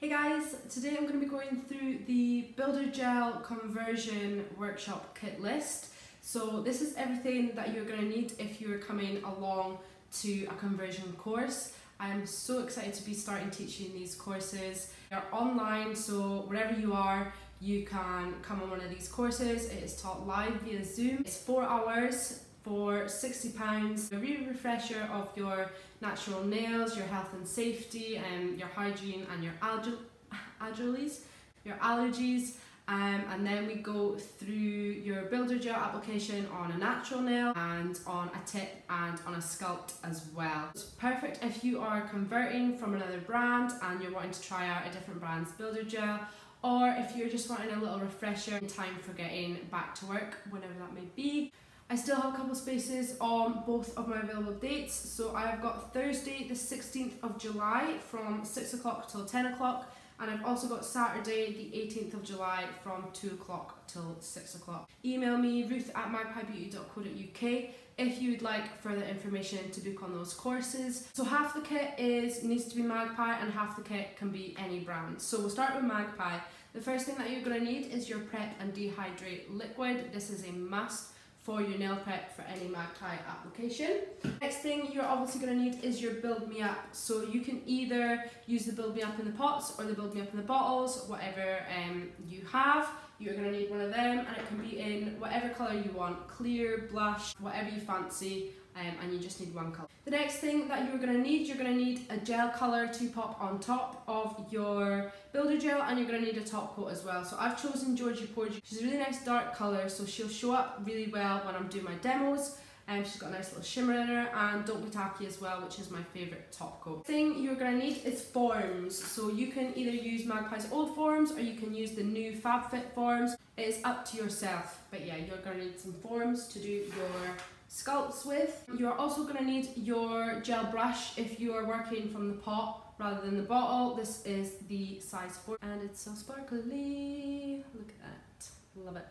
Hey guys, today I'm going to be going through the Builder Gel conversion workshop kit list. So this is everything that you're going to need if you're coming along to a conversion course. I'm so excited to be starting teaching these courses. They're online, so wherever you are, you can come on one of these courses. It is taught live via Zoom. It's four hours for £60. A real refresher of your natural nails, your health and safety, and um, your hygiene and your allergies, your allergies. Um, and then we go through your builder gel application on a natural nail and on a tip and on a sculpt as well. It's perfect if you are converting from another brand and you're wanting to try out a different brand's builder gel or if you're just wanting a little refresher in time for getting back to work, whenever that may be. I still have a couple spaces on both of my available dates. So I've got Thursday the 16th of July from 6 o'clock till 10 o'clock and I've also got Saturday the 18th of July from 2 o'clock till 6 o'clock. Email me ruth at magpiebeauty.co.uk if you would like further information to book on those courses. So half the kit is needs to be Magpie and half the kit can be any brand. So we'll start with Magpie. The first thing that you're going to need is your Prep and Dehydrate liquid. This is a must for your nail prep for any Magpie application. Next thing you're obviously going to need is your Build Me Up. So you can either use the Build Me Up in the pots or the Build Me Up in the bottles, whatever um, you have. You're going to need one of them and it can be in whatever colour you want, clear, blush, whatever you fancy um, and you just need one colour. The next thing that you're going to need, you're going to need a gel colour to pop on top of your builder gel and you're going to need a top coat as well. So I've chosen Georgie Porgy. She's a really nice dark colour so she'll show up really well when I'm doing my demos. Um, she's got a nice little shimmer in her and Don't Be Tacky as well which is my favourite top coat. thing you're going to need is forms. So you can either use Magpie's old forms or you can use the new FabFit forms. It is up to yourself but yeah you're going to need some forms to do your sculpts with. You're also going to need your gel brush if you are working from the pot rather than the bottle. This is the size 4 and it's so sparkly. Look at that. Love it.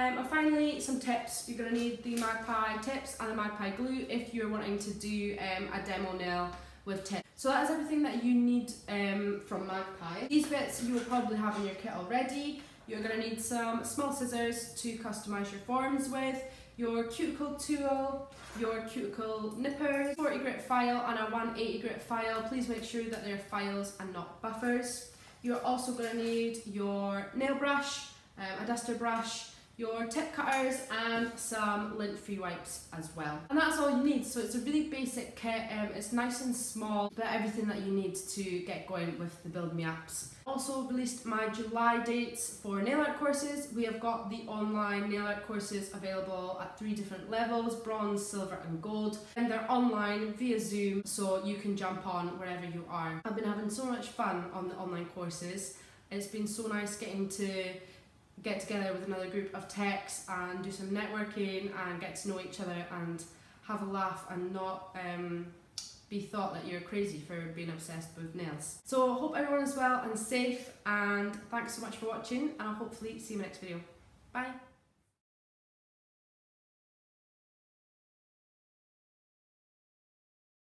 Um, and finally, some tips. You're going to need the Magpie tips and the Magpie glue if you're wanting to do um, a demo nail with tips. So that's everything that you need um, from Magpie. These bits you will probably have in your kit already. You're going to need some small scissors to customise your forms with your cuticle tool, your cuticle nipper, 40 grit file and a 180 grit file. Please make sure that they're files and not buffers. You're also going to need your nail brush, um, a duster brush, your tip cutters and some lint-free wipes as well. And that's all you need, so it's a really basic kit, um, it's nice and small, but everything that you need to get going with the Build Me Ups. Also released my July dates for nail art courses. We have got the online nail art courses available at three different levels, bronze, silver and gold. And they're online via Zoom, so you can jump on wherever you are. I've been having so much fun on the online courses. It's been so nice getting to get together with another group of techs and do some networking and get to know each other and have a laugh and not um, be thought that you're crazy for being obsessed with nails. So hope everyone is well and safe and thanks so much for watching and I'll hopefully see you in my next video. Bye!